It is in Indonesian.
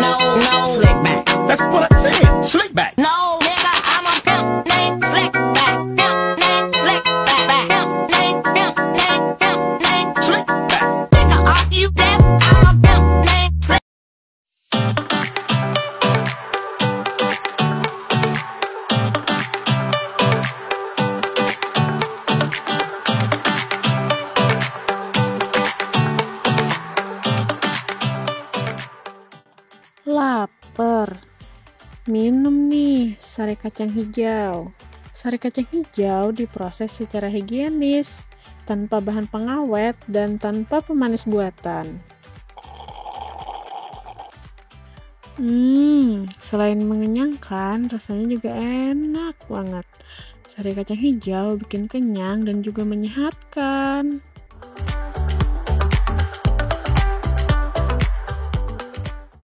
No, no, slick back. That's what I said. Slick back. No, nigga, I'm a pimp named Slick Back. Pimp named Slick Back. Pimp named, pimp named, pimp named Slick Laper. Minum nih sari kacang hijau. Sari kacang hijau diproses secara higienis, tanpa bahan pengawet dan tanpa pemanis buatan. Hmm, selain mengenyangkan, rasanya juga enak banget. Sari kacang hijau bikin kenyang dan juga menyehatkan.